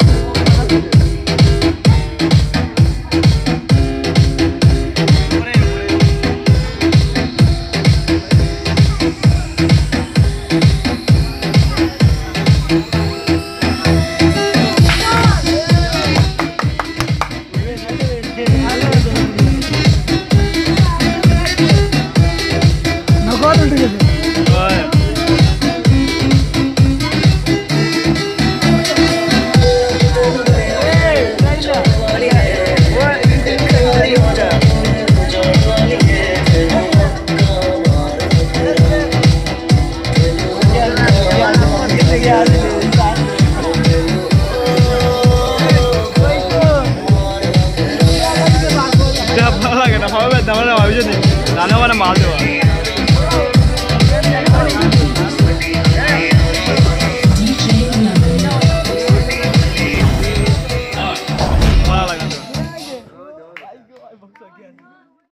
I'm 就你打电话的马走啊。